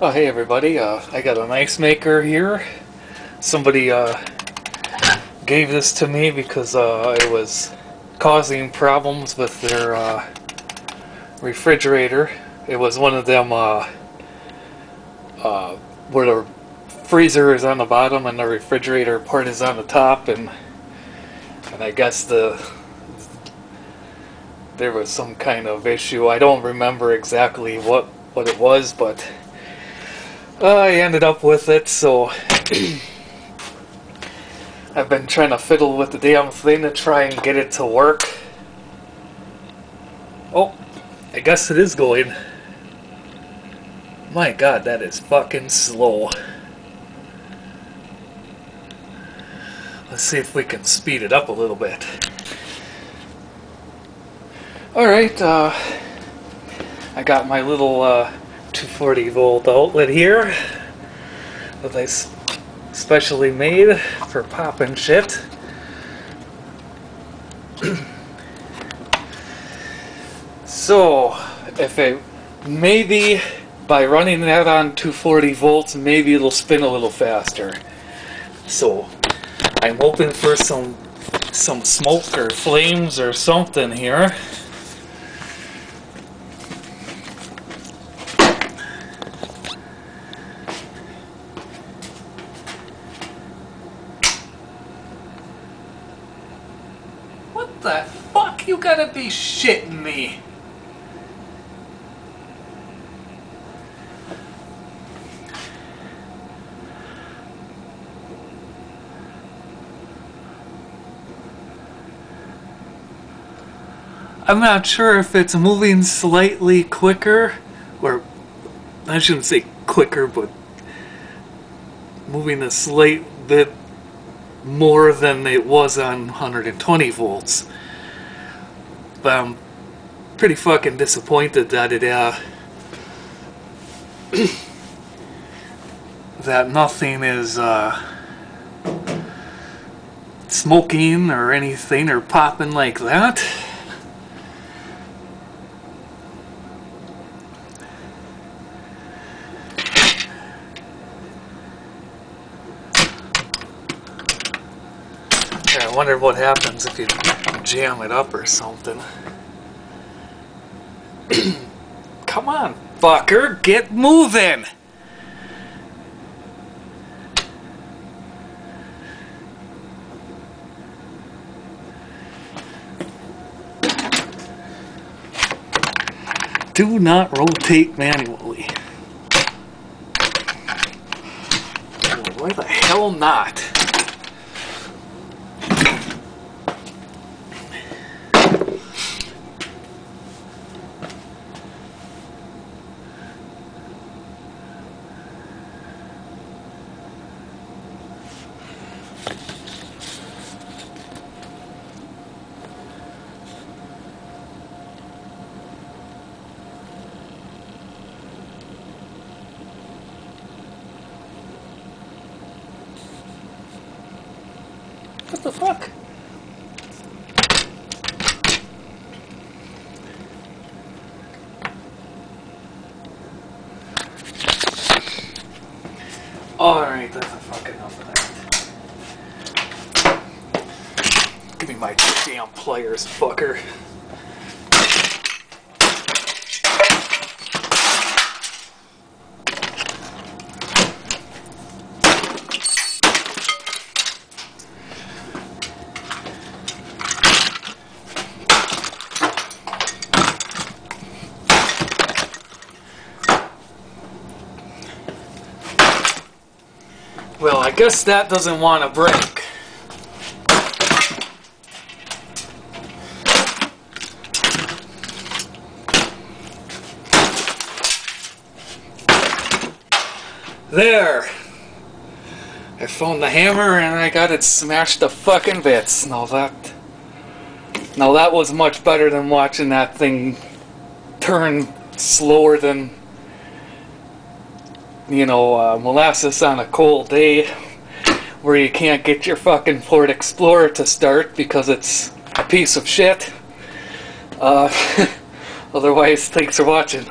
Oh hey everybody, uh, I got an ice maker here. Somebody uh, gave this to me because uh, it was causing problems with their uh, refrigerator. It was one of them uh, uh, where the freezer is on the bottom and the refrigerator part is on the top and and I guess the there was some kind of issue. I don't remember exactly what what it was, but I ended up with it, so I've been trying to fiddle with the damn thing to try and get it to work. Oh, I guess it is going. My god, that is fucking slow. Let's see if we can speed it up a little bit. Alright, uh, I got my little uh, 240 volt outlet here that I specially made for popping shit. so, if it maybe by running that on 240 volts, maybe it'll spin a little faster. So, I'm hoping for some some smoke or flames or something here. What the fuck? You gotta be shitting me. I'm not sure if it's moving slightly quicker, or I shouldn't say quicker, but moving a slight bit more than it was on 120 volts. But I'm pretty fucking disappointed that it, uh, that nothing is, uh, smoking or anything or popping like that. I wonder what happens if you jam it up or something. Come on, fucker, get moving! Do not rotate manually. Why the hell not? What the fuck? Alright, that's a fucking enough of that. Give me my damn pliers, fucker. Well, I guess that doesn't want to break. There! I found the hammer and I got it smashed to fucking bits. Now that... Now that was much better than watching that thing turn slower than you know, uh, molasses on a cold day where you can't get your fucking Ford Explorer to start because it's a piece of shit. Uh, otherwise, thanks for watching.